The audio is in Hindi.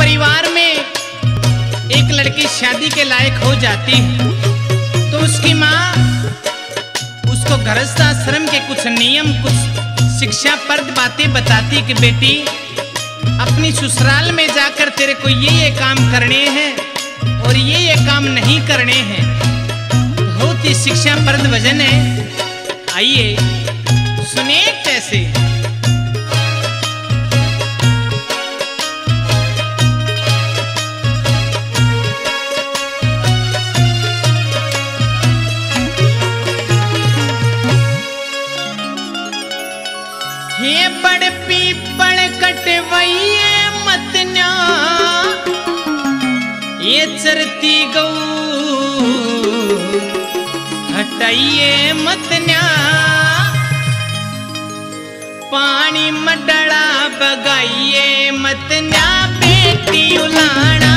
परिवार में एक लड़की शादी के लायक हो जाती है तो उसकी माँ उसको गृहस्थ आश्रम के कुछ नियम, कुछ शिक्षा पर बातें बताती कि बेटी, अपनी ससुराल में जाकर तेरे को ये ये काम करने हैं और ये ये काम नहीं करने हैं। बहुत ही शिक्षा परद वज़न है। आइए, सुनिए कैसे गौ हटाइए मतन्या पानी मडड़ा बगाइए मतन्या बेटी उलाना।